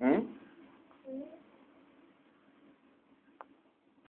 嗯？